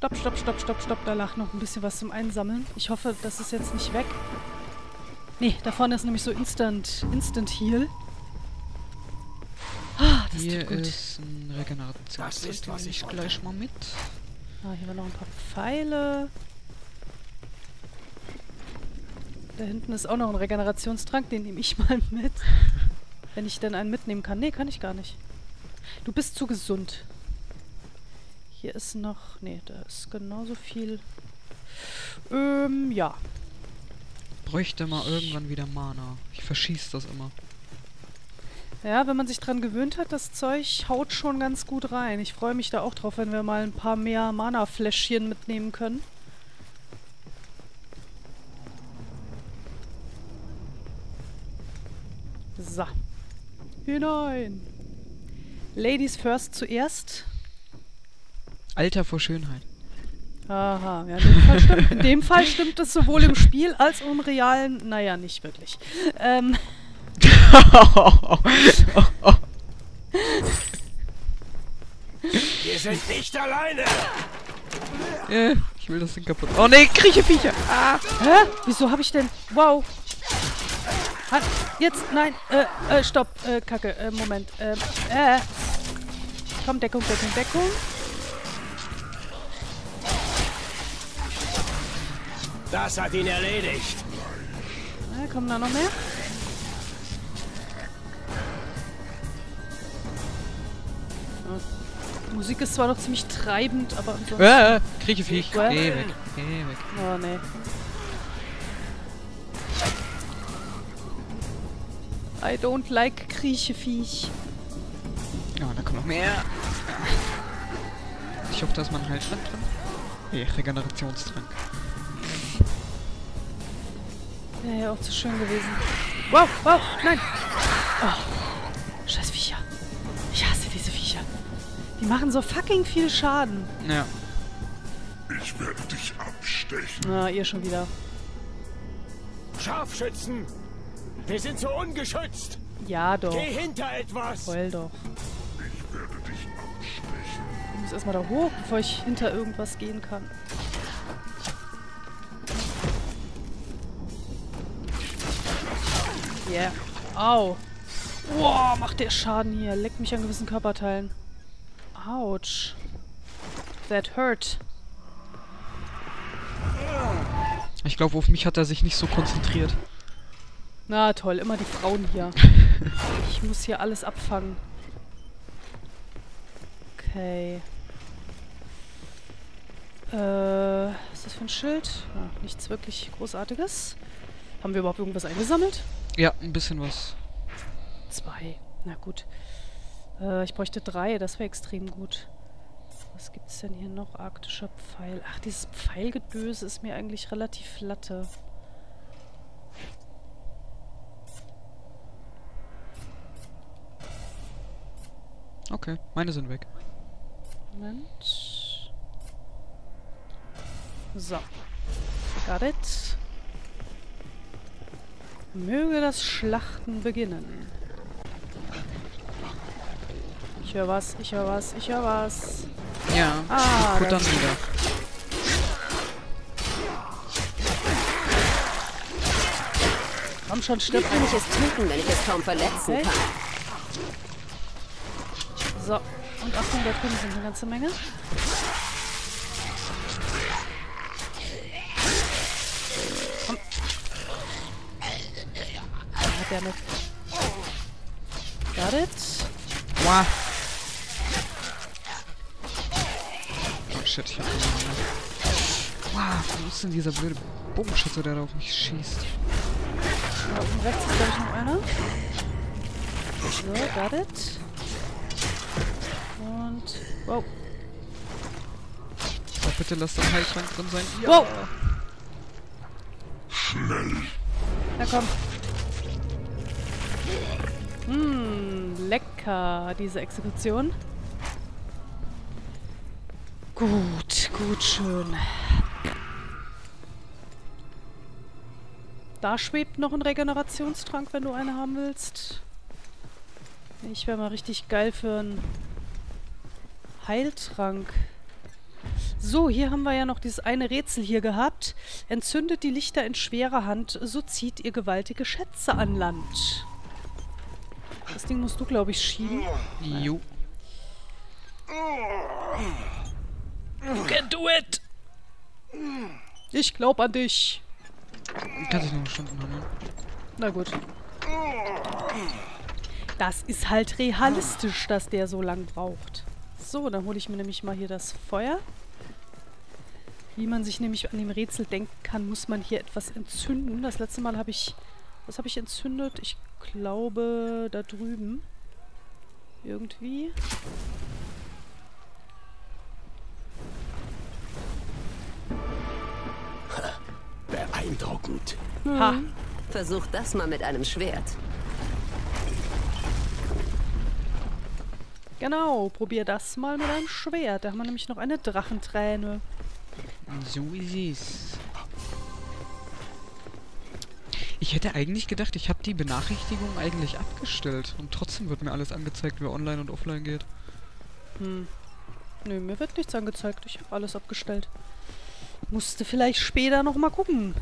Stopp, stopp, stopp, stopp, stopp. Da lag noch ein bisschen was zum Einsammeln. Ich hoffe, das ist jetzt nicht weg. Nee, da vorne ist nämlich so Instant, Instant Heal. Ah, das Hier tut gut. ist ein Regenerationstrank, Das ist, den was nehme ich ich gleich mal mit. Ah, hier waren noch ein paar Pfeile. Da hinten ist auch noch ein Regenerationstrank, den nehme ich mal mit. Wenn ich denn einen mitnehmen kann. Nee, kann ich gar nicht. Du bist zu gesund. Hier ist noch... Nee, da ist genauso viel. Ähm, ja. Bräuchte mal irgendwann wieder Mana. Ich verschieß das immer. Ja, wenn man sich dran gewöhnt hat, das Zeug haut schon ganz gut rein. Ich freue mich da auch drauf, wenn wir mal ein paar mehr Mana-Fläschchen mitnehmen können. So. Hinein. Ladies first zuerst. Alter vor Schönheit. Aha, ja, in dem, Fall stimmt, in dem Fall stimmt es sowohl im Spiel als auch im realen. Naja, nicht wirklich. Ähm, Wir sind nicht alleine. äh, ich will das Ding kaputt. Oh ne, Kriecheviecher! Ah! Hä? Wieso habe ich denn... Wow. Halt, jetzt, nein, äh, äh, stopp, äh, Kacke, äh, Moment, ähm, äh. Komm, Deckung, Deckung, Deckung. Das hat ihn erledigt. Äh, kommen da noch mehr? Die Musik ist zwar noch ziemlich treibend, aber ansonsten... Äh, Kriecheviech. What? Geh weg. Geh weg. Oh, nee. I don't like Kriecheviech. Ja, da kommt noch mehr. Ich hoffe, da ist mal ein Heiltrank drin. Nee, Regenerationstrank. Wäre ja auch zu schön gewesen. Wow, wow, nein! Oh, scheiß Viecher. Ich hasse diese Viecher. Die machen so fucking viel Schaden. Ja. Ich werde dich abstechen. Na, ihr schon wieder. Scharfschützen. Wir sind so ungeschützt. Ja, doch. Geh hinter etwas. Heul doch. Ich werde dich abstechen. Ich muss erstmal da hoch, bevor ich hinter irgendwas gehen kann. Yeah. Au. Boah, macht der Schaden hier. Leckt mich an gewissen Körperteilen. Autsch. That hurt. Ich glaube, auf mich hat er sich nicht so konzentriert. Na toll, immer die Frauen hier. Ich muss hier alles abfangen. Okay. Äh, was ist das für ein Schild? Ja, nichts wirklich Großartiges. Haben wir überhaupt irgendwas eingesammelt? Ja, ein bisschen was. Zwei. Na gut. Äh, ich bräuchte drei, das wäre extrem gut. Was gibt's denn hier noch? Arktischer Pfeil. Ach, dieses Pfeilgedöse ist mir eigentlich relativ latte. Okay, meine sind weg. Moment. So. Got it. Möge das Schlachten beginnen. Ich höre was, ich höre was, ich höre was. Ja, Ah, gut da dann wieder. Komm schon, stirb Wie kann ich es töten, wenn ich es kaum verletzen Okay. kann? So. Und Achtung, da drüben sind eine ganze Menge. Da hat der mit. Got it. Wow. Oh shit, ich hab keine Ahnung. Wow, wo ist denn dieser blöde Bogenschütze, der da auf mich schießt? Da oben rechts ist, glaube ich, noch einer. So, got it. Und. Wow. So, bitte lass da ein Heiltrank drin sein. Ja. Wow! Schnell. Na komm. Hm, lecker, diese Exekution. Gut, gut, schön. Da schwebt noch ein Regenerationstrank, wenn du eine haben willst. Ich wäre mal richtig geil für einen Heiltrank. So, hier haben wir ja noch dieses eine Rätsel hier gehabt. Entzündet die Lichter in schwerer Hand, so zieht ihr gewaltige Schätze an Land. Das Ding musst du, glaube ich, schieben. Jo. You can do it! Ich glaube an dich. Kann sich noch eine Stunde haben. Na gut. Das ist halt realistisch, dass der so lang braucht. So, dann hole ich mir nämlich mal hier das Feuer. Wie man sich nämlich an dem Rätsel denken kann, muss man hier etwas entzünden. Das letzte Mal habe ich... Was habe ich entzündet? Ich glaube, da drüben. Irgendwie. Beeindruckend. Ha! Versuch das mal mit einem Schwert. Genau, probier das mal mit einem Schwert. Da haben wir nämlich noch eine Drachenträne. So ist es. Ich hätte eigentlich gedacht, ich habe die Benachrichtigung eigentlich abgestellt. Und trotzdem wird mir alles angezeigt, wer online und offline geht. Hm. Nö, mir wird nichts angezeigt. Ich habe alles abgestellt. Musste vielleicht später noch mal gucken.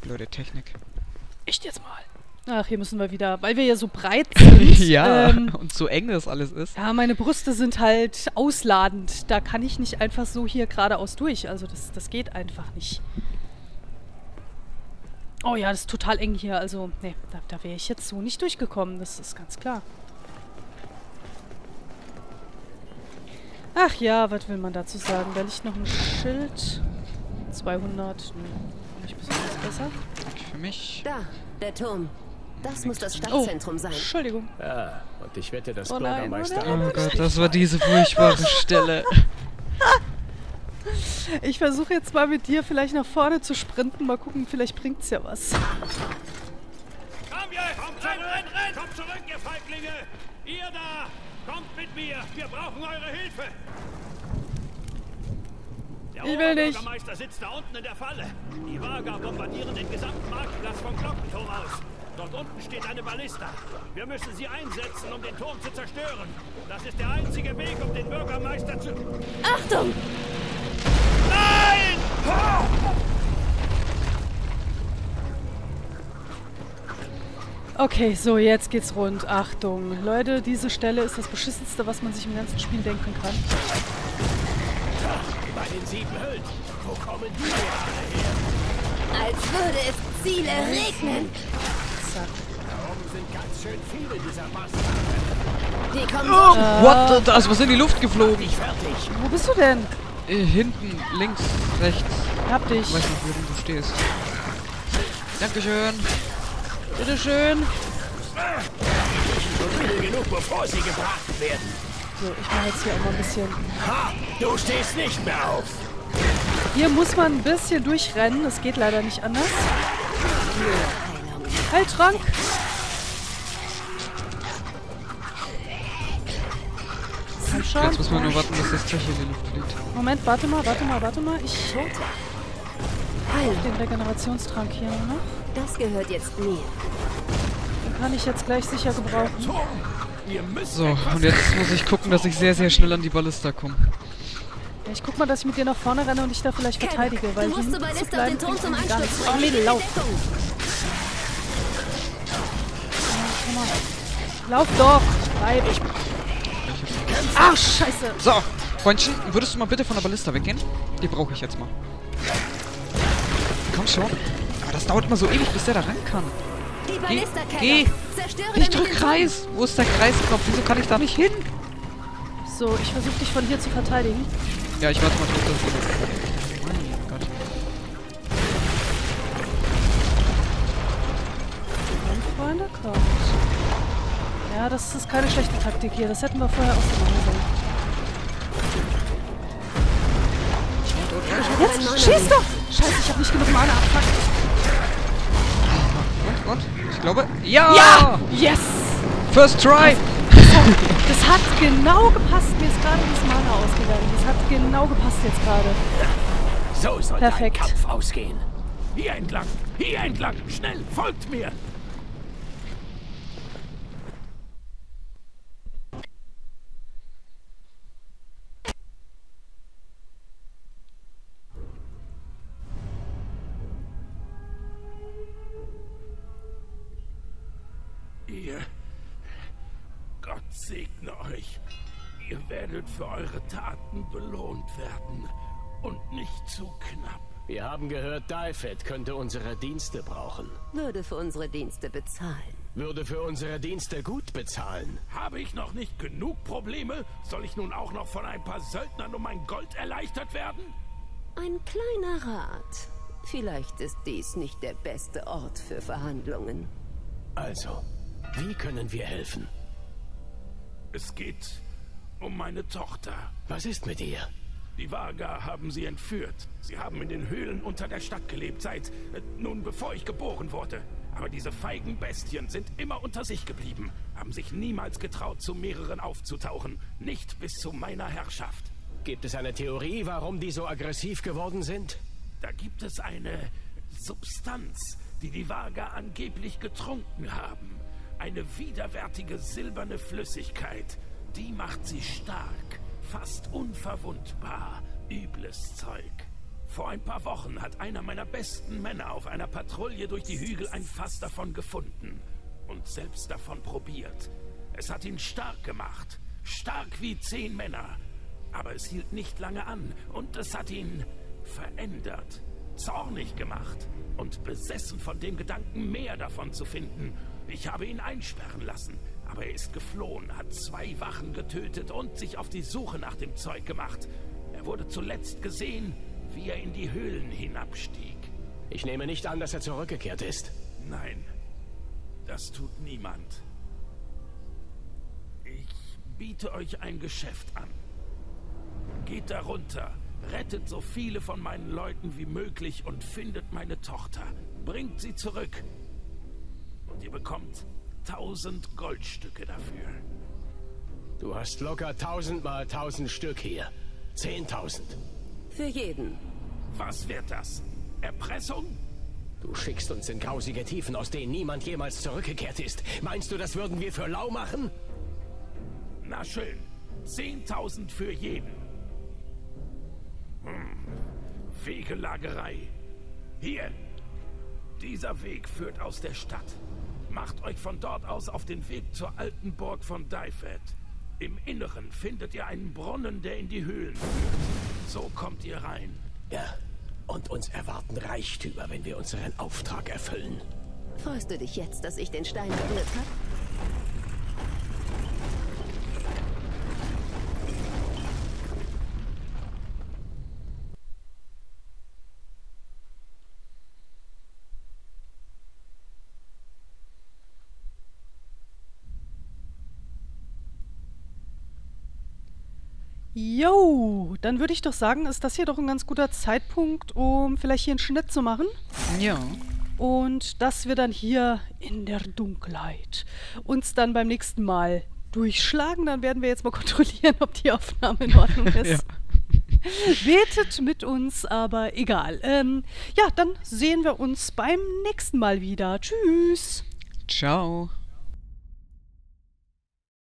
Blöde Technik. Echt jetzt mal. Ach, hier müssen wir wieder, weil wir ja so breit sind. ja, Ähm, und so eng das alles ist. ja, meine Brüste sind halt ausladend. Da kann ich nicht einfach so hier geradeaus durch. Also das, das geht einfach nicht. Oh ja, das ist total eng hier. Also, nee, da, da wäre ich jetzt so nicht durchgekommen. Das ist ganz klar. Ach ja, was will man dazu sagen? Da liegt noch ein Schild. 200. Nö, nicht besonders besser. Für mich. Da, der Turm. Das muss das Oh, Stadtzentrum sein. Entschuldigung. Ja, und ich wette, das Oh nein, oh Bürgermeisteramt Oh Gott, das war diese furchtbare Stelle. Ich versuche jetzt mal mit dir vielleicht nach vorne zu sprinten. Mal gucken, vielleicht bringt's ja was. Komm, ihr! Kommt zurück! Renn, renn, Kommt zurück, ihr Feiglinge! Ihr da! Kommt mit mir! Wir brauchen eure Hilfe! Der Ich will nicht. Oberbürgermeister sitzt da unten in der Falle. Die Wager bombardieren den gesamten Marktplatz vom Glockenturm aus. Dort unten steht eine Ballista. Wir müssen sie einsetzen, um den Turm zu zerstören. Das ist der einzige Weg, um den Bürgermeister zu... Achtung! Okay, so, jetzt geht's rund. Achtung. Leute, diese Stelle ist das beschissenste, was man sich im ganzen Spiel denken kann. Bei den sieben Hüllen. Wo kommen die her? Als würde es Ziele regnen. Zack. Da oben sind ganz schön viele dieser Bastarde. Die kommen so. What? Da ist was in die Luft geflogen. Ich fertig. Wo bist du denn? Äh, hinten, links, rechts. Hab dich. Ich weiß nicht, wo du stehst. Dankeschön. Bitteschön. Schon müde genug, bevor sie gebraten werden. So, ich mache jetzt hier auch mal ein bisschen. Ha! Du stehst nicht mehr auf. Hier muss man ein bisschen durchrennen. Das geht leider nicht anders. Heiltrank. Komm schon. Jetzt muss man nur warten, bis das Zeug in die Luft fliegt. Moment, warte mal, warte mal, warte mal. Ich. Heil, den Regenerationstrank hier, ne? das gehört jetzt mir. Den kann ich jetzt gleich sicher gebrauchen. So, und jetzt muss ich gucken, dass ich sehr, sehr schnell an die Ballista komme. Ja, ich guck mal, dass ich mit dir nach vorne renne und dich da vielleicht verteidige, weil du musst zu auf den bleiben Turm zum Einsturz nichts. Oh. Mädel, lauf. Deckung. Komm mal. Lauf doch. Bleib. Ach, scheiße. So, Freundchen, würdest du mal bitte von der Ballista weggehen? Die brauche ich jetzt mal. Komm schon. Aber das dauert immer so ewig, bis der da ran kann. Geh. Zerstöre Ich drück. Kreis. Wo ist der Kreisknopf? Wieso kann ich da nicht hin? So, ich versuche dich von hier zu verteidigen. Ja, ich warte mal dass es Ja, das ist keine schlechte Taktik hier. Das hätten wir vorher auch so machen sollen. Jetzt, schieß doch! Scheiße, ich habe nicht genug Mana. Fuck. Und, und? Ich glaube... Ja! Ja! Yes! First try! Das hat genau gepasst. Mir ist gerade das Mana ausgegangen. Das hat genau gepasst jetzt gerade. So soll Perfekt. Kampf ausgehen. Hier entlang, hier entlang, schnell, folgt mir. Belohnt werden. Und nicht zu knapp. Wir haben gehört, Daifet könnte unsere Dienste brauchen. Würde für unsere Dienste bezahlen. Würde für unsere Dienste gut bezahlen. Habe ich noch nicht genug Probleme? Soll ich nun auch noch von ein paar Söldnern um mein Gold erleichtert werden? Ein kleiner Rat. Vielleicht ist dies nicht der beste Ort für Verhandlungen. Also, wie können wir helfen? Es geht um meine Tochter. Was ist mit ihr? Die Vaga haben sie entführt. Sie haben in den Höhlen unter der Stadt gelebt, seit, äh, nun bevor ich geboren wurde. Aber diese feigen Bestien sind immer unter sich geblieben, haben sich niemals getraut, zu mehreren aufzutauchen. Nicht bis zu meiner Herrschaft. Gibt es eine Theorie, warum die so aggressiv geworden sind? Da gibt es eine Substanz, die die Vaga angeblich getrunken haben. Eine widerwärtige silberne Flüssigkeit. Die macht sie stark, fast unverwundbar. Übles Zeug. Vor ein paar Wochen hat einer meiner besten Männer auf einer Patrouille durch die Hügel ein Fass davon gefunden und selbst davon probiert. Es hat ihn stark gemacht, stark wie zehn Männer. Aber es hielt nicht lange an und es hat ihn verändert, zornig gemacht und besessen von dem Gedanken, mehr davon zu finden. Ich habe ihn einsperren lassen, aber er ist geflohen, hat zwei Wachen getötet und sich auf die Suche nach dem Zeug gemacht. Er wurde zuletzt gesehen, wie er in die Höhlen hinabstieg. Ich nehme nicht an, dass er zurückgekehrt ist. Nein, das tut niemand. Ich biete euch ein Geschäft an. Geht darunter, rettet so viele von meinen Leuten wie möglich und findet meine Tochter. Bringt sie zurück. Und ihr bekommt tausend Goldstücke dafür. Du hast locker tausendmal tausend Stück hier. Zehntausend. Für jeden. Was wird das? Erpressung? Du schickst uns in grausige Tiefen, aus denen niemand jemals zurückgekehrt ist. Meinst du, das würden wir für lau machen? Na schön. Zehntausend für jeden. Hm. Wegelagerei. Hier. Dieser Weg führt aus der Stadt. Macht euch von dort aus auf den Weg zur alten Burg von Daifet. Im Inneren findet ihr einen Brunnen, der in die Höhlen führt. So kommt ihr rein. Ja. Und uns erwarten Reichtümer, wenn wir unseren Auftrag erfüllen. Freust du dich jetzt, dass ich den Stein berührt habe? Jo, dann würde ich doch sagen, ist das hier doch ein ganz guter Zeitpunkt, um vielleicht hier einen Schnitt zu machen. Ja. Und dass wir dann hier in der Dunkelheit uns dann beim nächsten Mal durchschlagen. Dann werden wir jetzt mal kontrollieren, ob die Aufnahme in Ordnung ist. Betet mit uns, aber egal. Ähm, ja, dann sehen wir uns beim nächsten Mal wieder. Tschüss. Ciao.